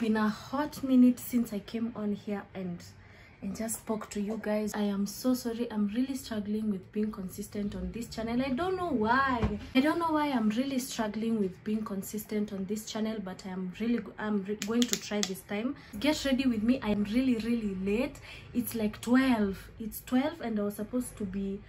been a hot minute since I came on here and and just spoke to you guys. I am so sorry. I'm really struggling with being consistent on this channel. I don't know why. I don't know why I'm really struggling with being consistent on this channel, but I am really I'm re going to try this time. Get ready with me. I am really really late. It's like 12. It's 12 and I was supposed to be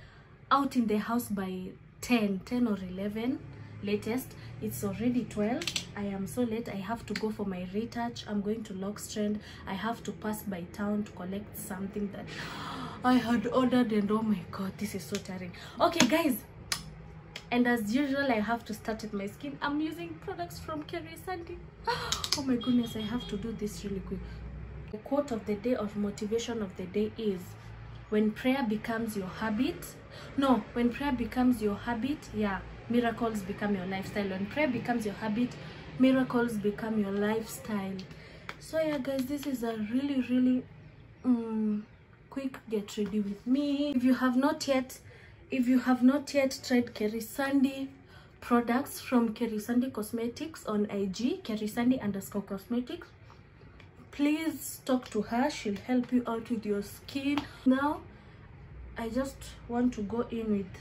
out in the house by 10, 10 or 11 latest it's already 12 i am so late. I have to go for my retouch. I'm going to Locs Trend i have to pass by town to collect something that i had ordered and oh my god this is so tiring. Okay guys. And as usual i have to start with my skin. I'm using products from kerry sandy. Oh my goodness i have to do this really quick. The quote of the day or motivation of the day is when prayer becomes your habit no when prayer becomes your habit yeah miracles become your lifestyle. When prayer becomes your habit miracles become your lifestyle. So yeah guys this is a really really um, quick get ready with me. If you have not yet if you have not yet tried kerry sandy products from kerry sandy cosmetics on ig kerry sandy underscore cosmetics please talk to her. She'll help you out with your skin. Now i just want to go in with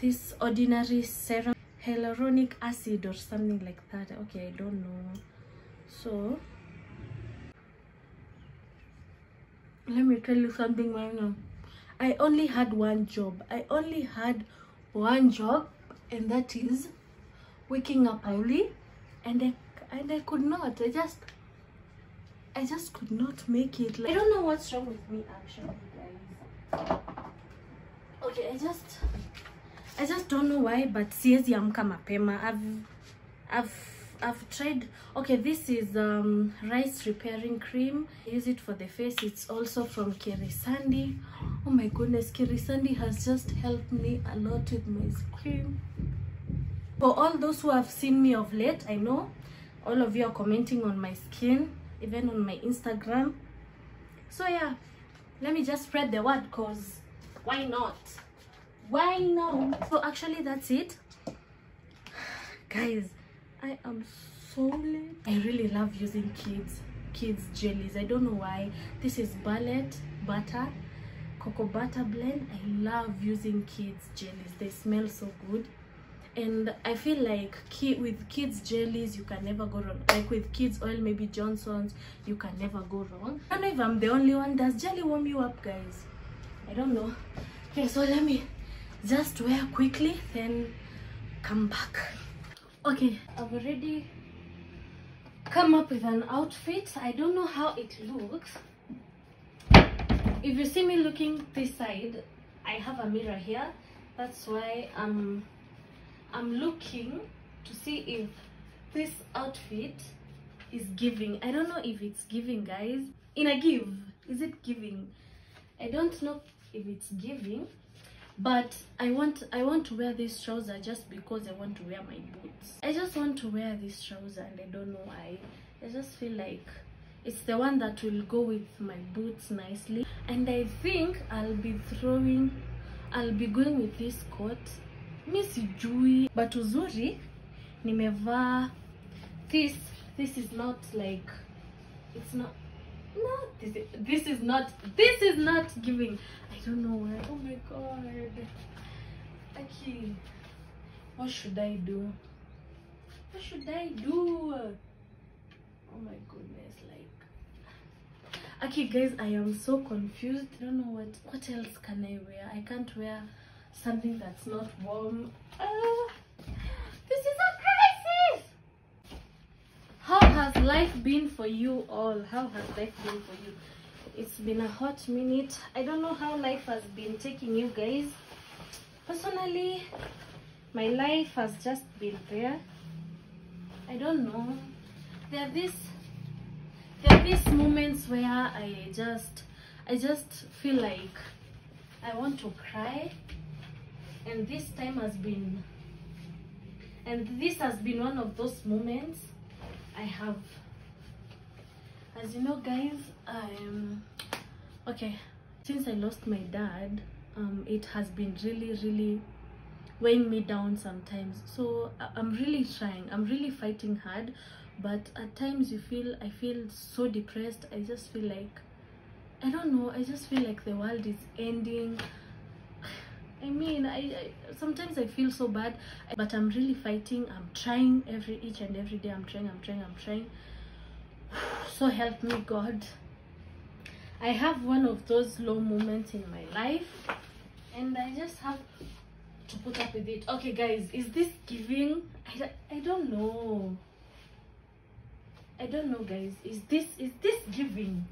this ordinary serum hyaluronic acid or something like that. Okay i don't know. So let me tell you something right now i only had one job. I only had one job and that is waking up early and i and i could not. I just i just could not make it. Like, i don't know what's wrong with me actually guys. Okay i just I just don't know why but siwezi amka mapema. I've I've I've tried. Okay this is um rice repairing cream. I use it for the face. It's also from Kerry Sandy oh my goodness Kerry Sandy has just helped me a lot with my skin for all those who have seen me of late I know all of you are commenting on my skin even on my Instagram. So yeah let me just spread the word cause why not why not? So actually that's it. Guys i am so late. I really love using kids kids jellies. I don't know why. This is ballet butter cocoa butter blend. I love using kids jellies. They smell so good. And i feel like kid with kids jellies you can never go wrong. Like with kids oil maybe johnson's you can never go wrong. I don't know if i'm the only one. Does jelly warm you up guys? I don't know. Okay so let me just wear quickly then come back. Okay i've already come up with an outfit. I don't know how it looks. If you see me looking this side i have a mirror here. That's why i'm i'm looking to see if this outfit is giving. I don't know if it's giving guys. In a give is it giving? I don't know if it's giving but i want i want to wear this trouser just because i want to wear my boots. I just want to wear this trouser and i don't know why. I just feel like it's the one that will go with my boots nicely. And i think i'll be throwing i'll be going with this coat. Mi sijui but uzuri nimevaa. This this is not like it's not no this is, this is not this is not giving. I don't know where oh my god. Okay what should i do? What should i do? Oh my goodness like okay guys i am so confused. I don't know what what else can i wear? I can't wear something that's not warm. Ah, this is a how has life been for you all? How has life been for you? It's been a hot minute. I don't know how life has been taking you guys. Personally my life has just been there. I don't know. There are these there are these moments where i just i just feel like i want to cry. And this time has been and this has been one of those moments i have as you know guys i'm okay since i lost my dad um it has been really really weighing me down sometimes. So i'm really trying i'm really fighting hard but at times you feel i feel so depressed. I just feel like i don't know i just feel like the world is ending i mean i, I sometimes i feel so bad but i'm really fighting i'm trying every each and every day i'm trying i'm trying i'm trying. So help me god. I have one of those low moments in my life and i just have to put up with it. Okay guys is this giving? I, I don't know. I don't know guys. Is this is this giving?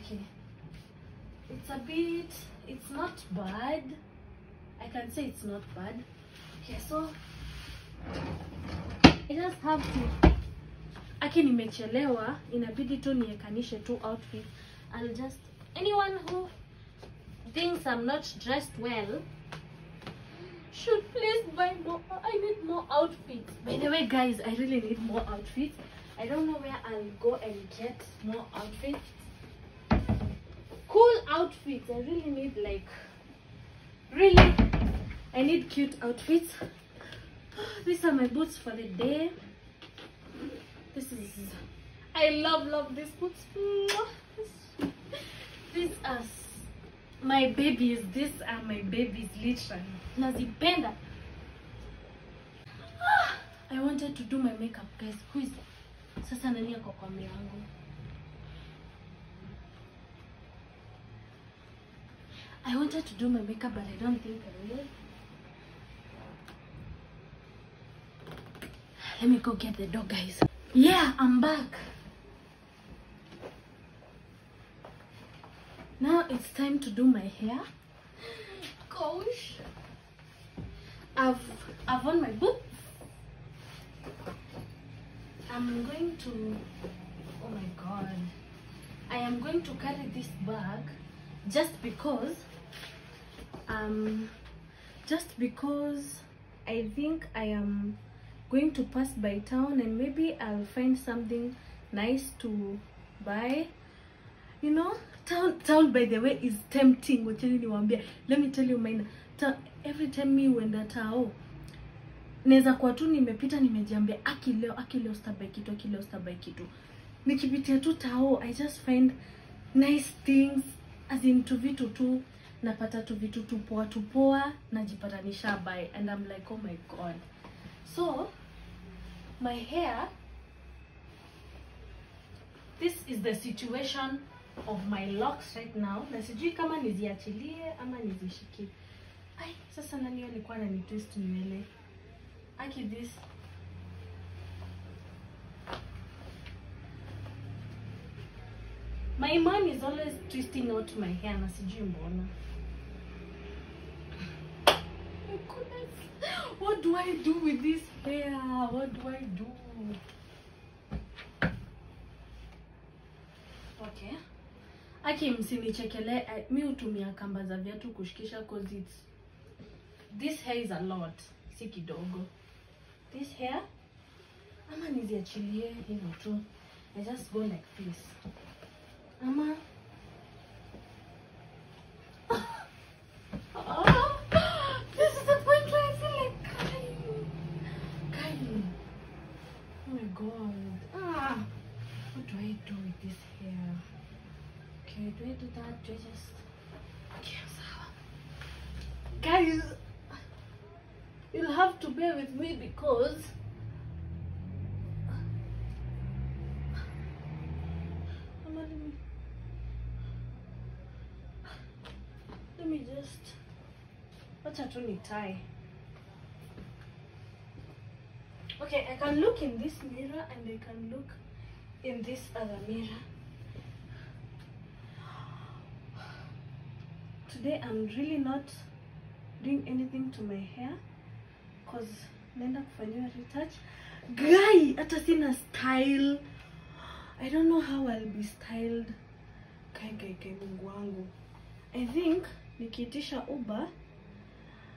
Okay. It's a bit it's not bad. I can say it's not bad. Okay so i just have to aki nimechelewa inabidi tu niekanishe tu outfit i'll just anyone who thinks i'm not dressed well should please buy more i need more outfits. By the way guys i really need more outfits. I don't know where i'll go and get more outfits cool outfits. I really need like really i need cute outfits. These are my boots for the day. This is i love love these boots. These are my babies. These are my babies literally. Nazipenda. I wanted to do my makeup guys. Who is sasa nani kwa milango i wanted to do my makeup but i don't think i will. Let me go get the dog guys. Yeah i'm back. Now it's time to do my hair. Gosh. I've i've on my boots i'm going to oh my god. I am going to carry this bag just because um just because i think i am going to pass by town and maybe i'll find something nice to buy. You know town town by the way is tempting wacheni niwaambia let me tell you mine. Every time mi huenda tao naweza kuwa tu nimepita nimejiambia aki leo aki leo sitabai kitu aki leo sitabai kitu. Nikipitia tu tao i just find nice things as in tu vitu tu napata tu vitu tupoa tupoa najipatanisha by and i'm like oh my god. So my hair this is the situation of my locks right now. Na sijui kama niziachilie ama nizishikie. Ai sasa nani alikuwa anani twist nywele? Aki this. My mom is always twisting out my hair na sijui mbona My goodness. what do i do with this hair? What do i do? Okay. Aki msinichekele eh, mi hutumia kamba za viatu kushikisha cause it's this hair is a lot si kidogo. This hair ama niziachilie hivyo tu. I just go like this. Ama Ah, this is the point where I feel like crying. Crying. Oh my god. Ah, what do I do with this hair? Okay, do I do that? Do I just okay, sawa. Guys, you'll have to bear with me because Ama, let me let me just wacha tu ni tie okay i can look in this mirror and i can look in this other mirror. Today i'm really not doing anything to my hair cause naenda kufanyiwa retouch. Guy hata sina style. I don't know how i'll be styled. Kai kai kai mungu wangu. I think nikiitisha uber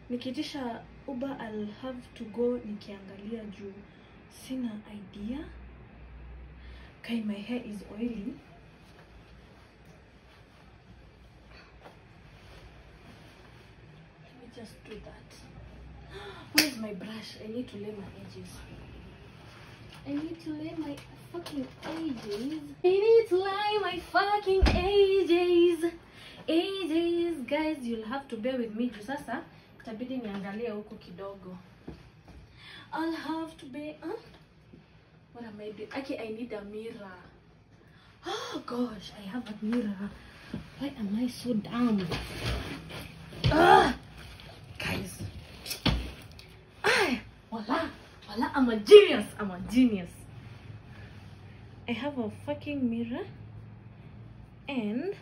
nikiitisha uber i'll have to go nikiangalia juu sina idea kai my hair is oily let me just do that where's my brush i need to lay my edges I need to lay my fucking ages. I need to lay my fucking ages. Ages. Guys, you'll have to bear with me. Juu sasa, itabidi niangalie huku kidogo. I'll have to be, huh? What am I doing? Okay, I need a mirror. Oh gosh, I have a mirror. Why am I so dumb? Ah, Guys. Ah, voila. Voila, I'm a genius. I'm a genius. I have a fucking mirror. And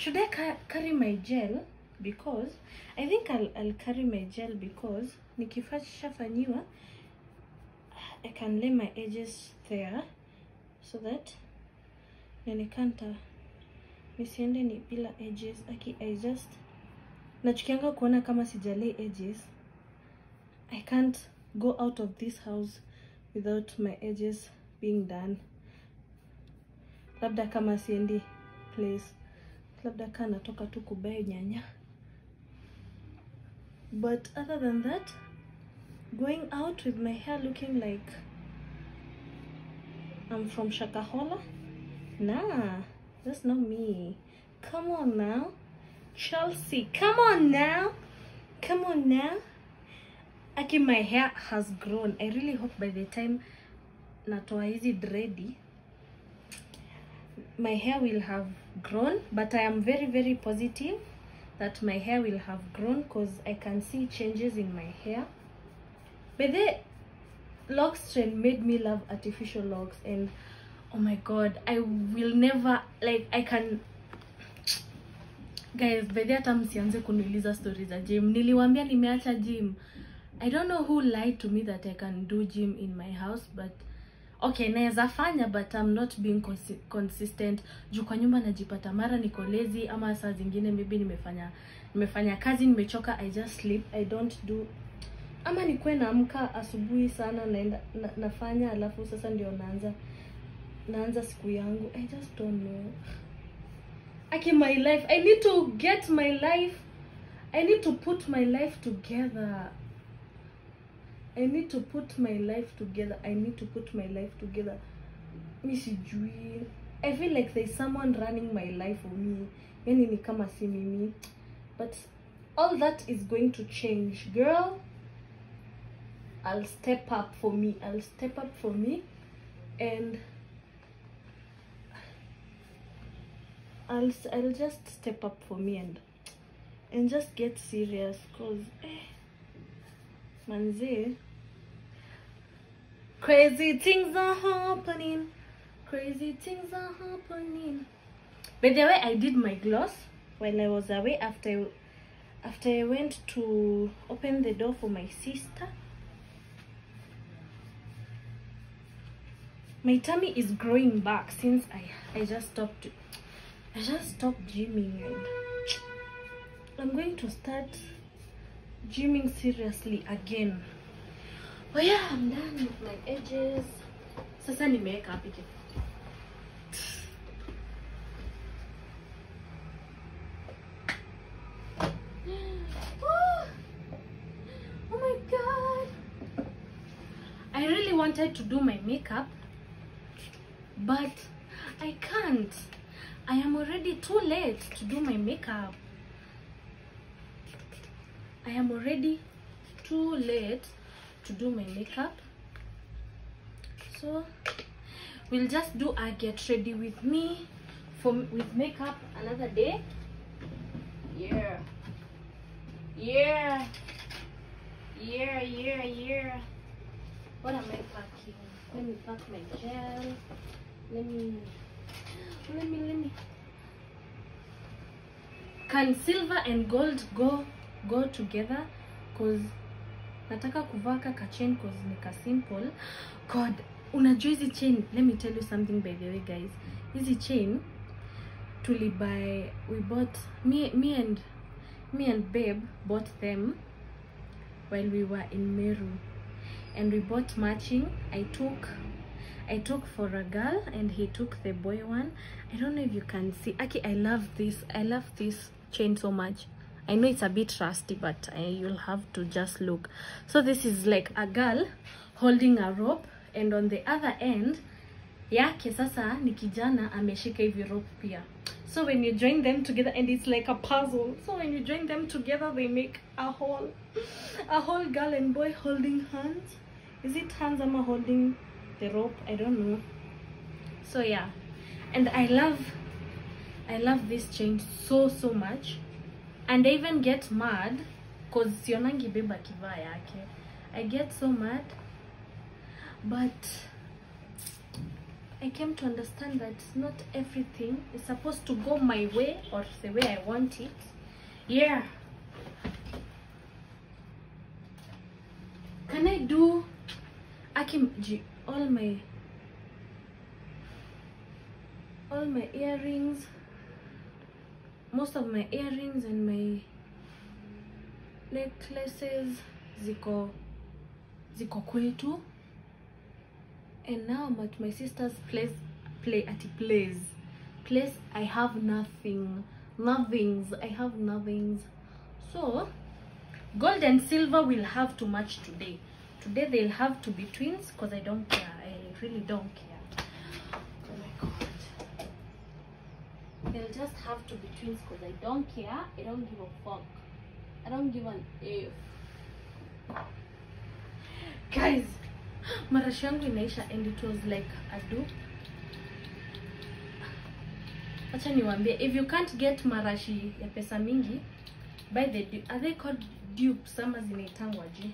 should I ca carry my gel? Because I think I'll, I'll carry my gel because nikifashafanyiwa I can lay my edges there so that nanikanta nisiende ni bila edges aki I just nachukianga kuona kama sijalay edges I can't go out of this house without my edges being done labda kama siendi place labda kaa natoka tu kubai nyanya. But other than that going out with my hair looking like I'm from Shakahola? Nah that's not me. Come on now Chelsea come on now come on now. Aki, my hair has grown. I really hope by the time natoa hizi dready my hair will have grown but I am very very positive that my hair will have grown because I can see changes in my hair. But the locks trend made me love artificial locks and oh my god, I will never like I can guys the hata msianze kuniuliza stories za gym. niliwambia nimeacha gym. I don't know who lied to me that I can do gym in my house but okay naweza fanya but I'm not being consi consistent. Juu kwa nyumba najipata mara niko lazy ama saa zingine maybe nimefanya nimefanya kazi nimechoka I just sleep I don't do. Ama nikuwe naamka asubuhi sana naenda na, nafanya alafu sasa ndio naanza naanza siku yangu. I just don't know. Aki my life I need to get my life I need to put my life together I need to put my life together. I need to put my life together. Mi sijui. I feel like there's someone running my life for me. Yani ni kama si mimi. But all that is going to change. Girl, I'll step up for me. I'll step up for me. And I'll I'll just step up for me and and just get serious cause eh, crazy things are happening. Crazy things are happening. By the way i did my gloss while i was away after after i went to open the door for my sister. My tummy is growing back since i i just stopped i just stopped gymming and i'm going to start gymming seriously again. Oh yeah, I'm done with my edges. Sasa. Oh oh my god. I really wanted to do my makeup, but I can't. I am already too late to do my makeup. I am already too late to do my makeup. So we'll just do a get ready with me for with makeup another day. Yeah. Yeah. Yeah, yeah, yeah. What am I packing? Let me pack my gel. Let me let me let me can silver and gold go go together cause nataka kuvaa ka chain cause ni ka simple. God unajua hizi chain let me tell you something by the way guys. Hizi chain tulibuy we bought me me and me and babe bought them while we were in meru. And we bought matching. I took i took for a girl and he took the boy one. I don't know if you can see. Okay i love this i love this chain so much i know it's a bit rusty but uh, you'll have to just look. So this is like a girl holding a rope and on the other end yake sasa ni kijana ameshika hivi rope pia. So when you join them together and it's like a puzzle. So when you join them together they make a whole a whole girl and boy holding hands. Is it hands ama holding the rope? I don't know. So yeah. And i love i love this change so so much and i even get mad cause sionangi beba kivaa yake i get so mad but I came to understand that not everything is supposed to go my way or the way I want it. Yeah. Can I do Akim all my all my earrings most of my earrings and my necklaces ziko ziko kwetu. And now I'm at my sister's place play at place. Place I have nothing nothings I have nothings. So gold and silver will have to match today. Today they'll have to be twins because I don't care I really don't care. Oh my god they'll just have to be twins because I don't care. I don't give a fuck. I don't give an F. Guys marashi yangu inaisha and it was like a dupe. Acha niwaambie if you can't get marashi ya pesa mingi the du- are they called dupes ama zinaitangwa je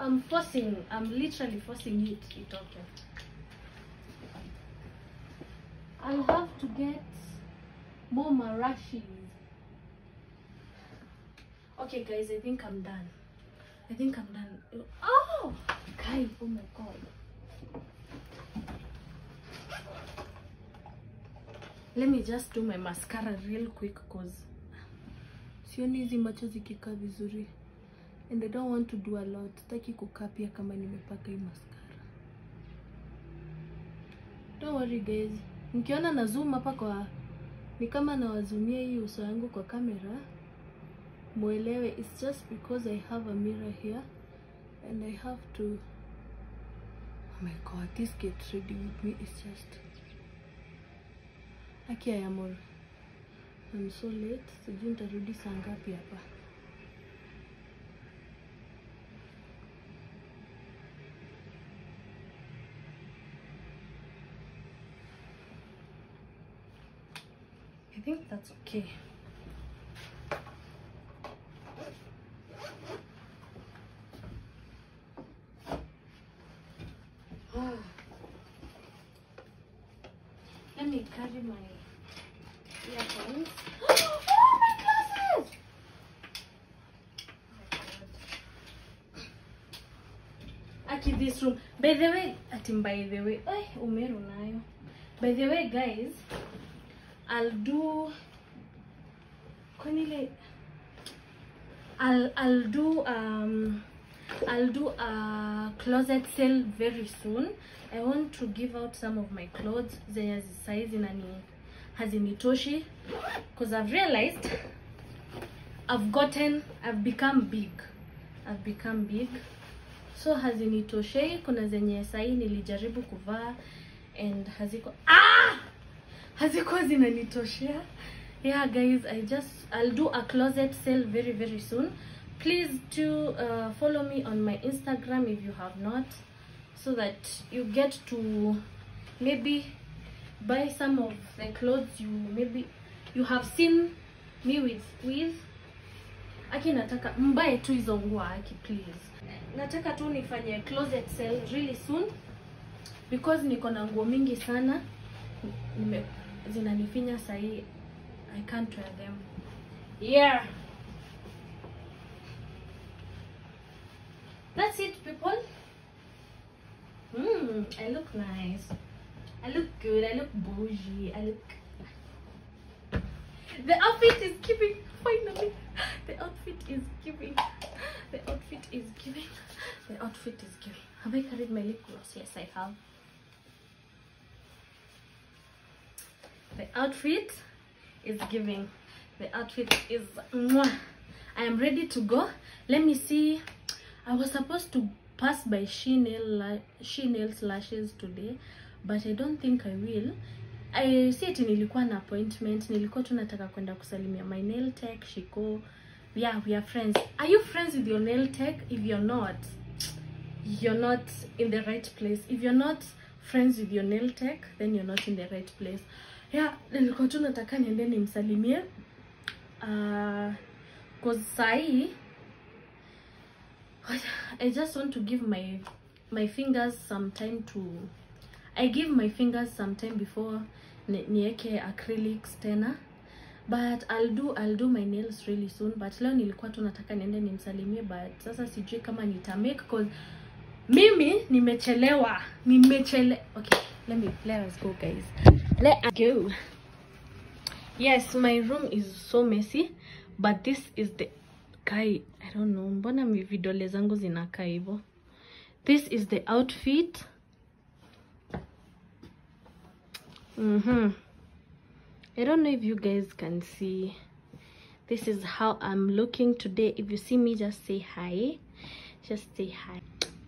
I'm forcing I'm literally forcing it. itoke I'll have to get more marashis okay guys I think I'm done I think I'm done. Oh, guys, oh my god. Let me just do my mascara real quick cause sioni hizi macho zikikaa vizuri and I don't want to do a lot. taki kukaa pia kama nimepaka hii mascara. Don't worry guys. Mkiona na zoom hapa kwa ni kama nawazumia hii uso yangu kwa kamera mwelewe it's just because I have a mirror here and I have to oh my god this get ready with me is just aki I I'm so late sijui nitarudi saa ngapi hapa think that's okay Let me carry my earphones. Oh, my! Oh Aki, this room. By the way, ati by the way. By the way, guys, I'll do. Kwanile. I'll I'll do um I'll do a closet sale very soon. I want to give out some of my clothes zenye size nani hazinitoshi because I've realized I've gotten I've become big. I've become big. So hazinitoshei. Kuna zenye sahi nilijaribu kuvaa and haziko ah! Hazikuwa zinanitoshea. Yeah guys, I just I'll do a closet sale very very soon. Please do uh, follow me on my instagram if you have not so that you get to maybe buy some of the clothes you maybe you have seen me with with. Aki nataka mbaye tu hizo nguo aki please. Nataka tu nifanye closet sale really soon because niko na nguo mingi sana. Nime zinanifinya sahii i can't wear them yeah That's it, people. Hmm, I look nice. I look good. I look bougie. I look. The outfit is giving. Finally, the outfit is giving. The outfit is giving. The outfit is giving. Have I carried my lip gloss? Yes, I have. The outfit is giving. The outfit is mwah. i am ready to go. Let me see. I was supposed to pass by she nail she nails lashes today but i don't think i will. I see ati nilikuwa na appointment nilikuwa tu nataka kwenda kusalimia my nail tech shiko yeah we are friends. Are you friends with your nail tech? If you're not you're not in the right place. If you're not friends with your nail tech then you're not in the right place yeah nilikuwa tu nataka niende nimsalimie uh, cause sahii i just want to give my my fingers some time to i give my fingers some time before niweke nieke acrylics tena. But i'll do i'll do my nails really soon but leo nilikuwa tu nataka niende nimsalimie but sasa sijui kama nitamake cause mimi nimechelewa nimechele okay let me let us go guys let us go. Yes my room is so messy but this is the kai i don't know this is the outfit. Mm-hmm. i don't know if you guys can see. This is how i'm looking today. If you see me just say hi. Just say hi.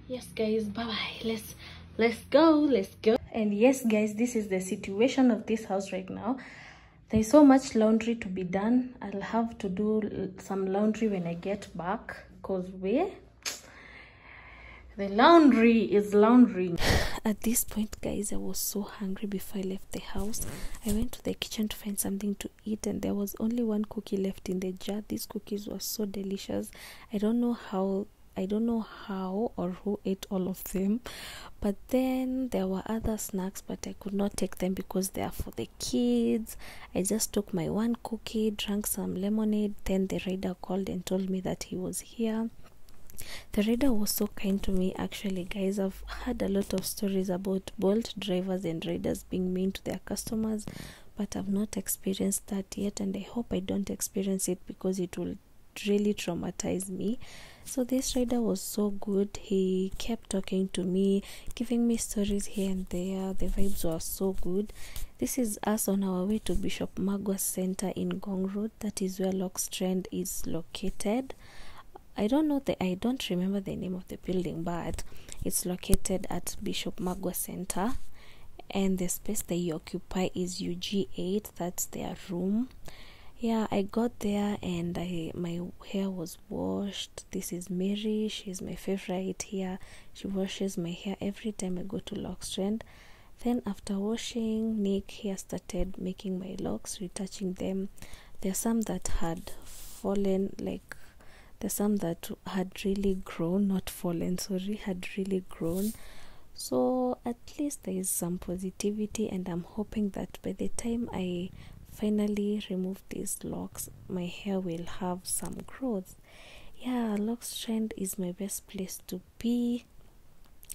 Yes guys bye bye let's let's go let's go and yes guys this is the situation of this house right now there's so much laundry to be done i'll have to do some laundry when i get back because we the laundry is laundering At this point, guys, I was so hungry before I left the house. I went to the kitchen to find something to eat, and there was only one cookie left in the jar. These cookies were so delicious. I don't know how. I don't know how or who ate all of them, but then there were other snacks, but I could not take them because they are for the kids. I just took my one cookie, drank some lemonade. Then the rider called and told me that he was here the rider was so kind to me actually guys i've heard a lot of stories about bolt drivers and riders being mean to their customers but i've not experienced that yet and i hope i don't experience it because it will really traumatize me so this rider was so good. He kept talking to me giving me stories here and there. The vibes were so good. This is us on our way to bishop Magua center in Ngong road. That is where Locs Trend is located. I don't know the I don't remember the name of the building, but it's located at Bishop Magua Center, and the space they occupy is UG8. That's their room. Yeah, I got there and I my hair was washed. This is Mary. She's my favorite here. She washes my hair every time I go to Locs Trend. Then after washing, Nick here started making my locks, retouching them. There are some that had fallen like there's some that had really grown not fallen sorry had really grown so at least there is some positivity and i'm hoping that by the time i finally remove these locks my hair will have some growth. Yeah Locs Trend is my best place to be.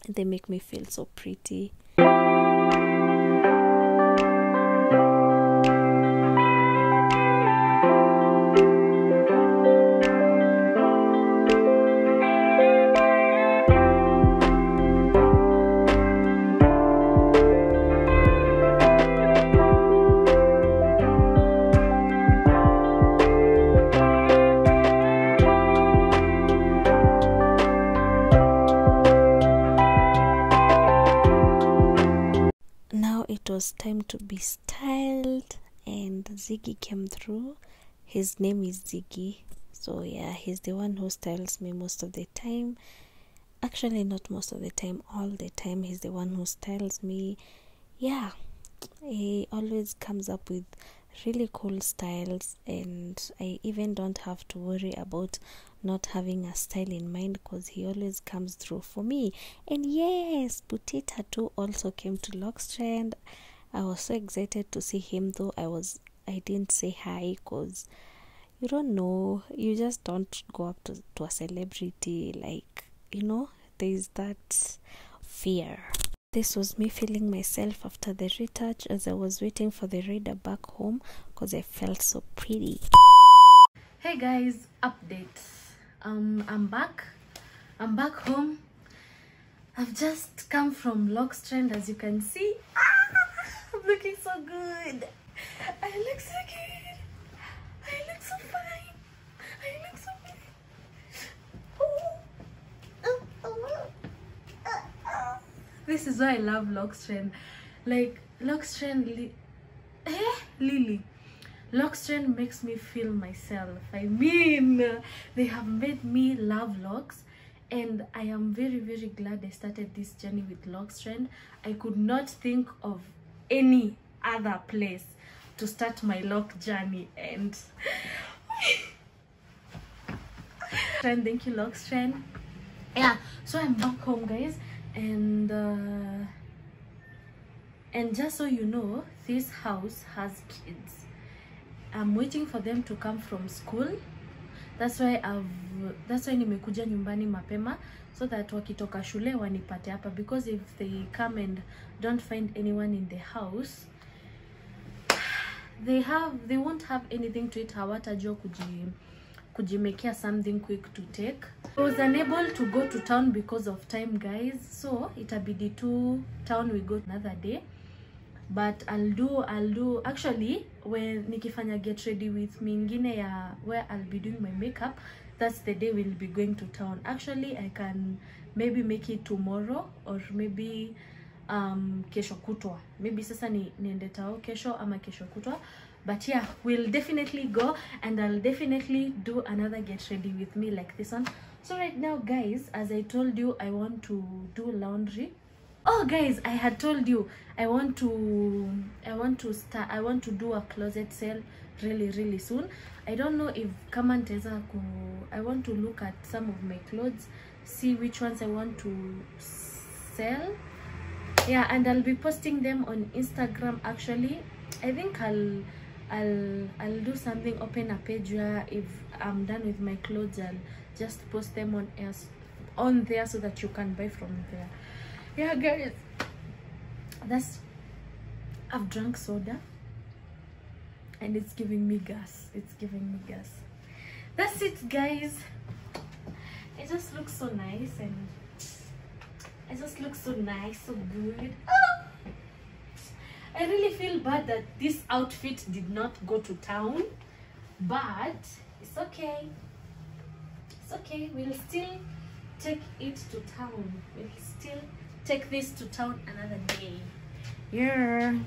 They make me feel so pretty to be styled and ziggy came through. His name is ziggy. So yeah he's the one who styles me most of the time. Actually not most of the time all the time he's the one who styles me. Yeah he always comes up with really cool styles and i even don't have to worry about not having a style in mind because he always comes through for me. And yes Puti Tattoo also came to Locs Trend. I was so excited to see him though I was I didn't say hi because you don't know you just don't go up to, to a celebrity like you know there's that fear. This was me feeling myself after the retouch as I was waiting for the reader back home because I felt so pretty. hey guys update um i'm back. I'm back home. I've just come from Locs Trend as you can see. Ah, looking so good. I look so good. I look so fine. I look so fine. This is why I love Locs Trend. Like, Locs Trend, li eh? Lily. Locs Trend makes me feel myself. I mean, they have made me love locks and I am very, very glad I started this journey with Locs Trend. I could not think of any other place to start my lock journey, and Strand, thank you, Locs Trend. Yeah, so I'm back home, guys, and uh, and just so you know, this house has kids. I'm waiting for them to come from school. That's why I've that's why nimekuja nyumbani mapema so that wakitoka shule wanipate hapa because if they come and don't find anyone in the house they have they won't have anything to eat. Hawatajua kuji kujimekea something quick to take. I was unable to go to town because of time guys so itabidi to town we go another day but I'll do I'll do actually when nikifanya get ready with mingine ya where I'll be doing my makeup that's the day we'll be going to town. Actually I can maybe make it tomorrow or maybe um kesho kutwa. Maybe sasa ni niende tao kesho ama kesho kutwa. But yeah we'll definitely go and I'll definitely do another get ready with me like this one. So right now guys as I told you I want to do laundry oh guys i had told you i want to i want to start i want to do a closet sale really really soon. I don't know if kama nitaweza ku i want to look at some of my clothes see which ones i want to sell. Yeah and i'll be posting them on instagram actually. I think i'll i'll i'll do something open a page where if i'm done with my clothes i'll just post them on on there so that you can buy from there yeah guys that's i've drunk soda and it's giving me gas. It's giving me gas. That's it guys. It just looks so nice and it just looks so nice so good. Oh! i really feel bad that this outfit did not go to town but it's okay. It's okay. We'll still take it to town. We'll still take this to town another day. Yeah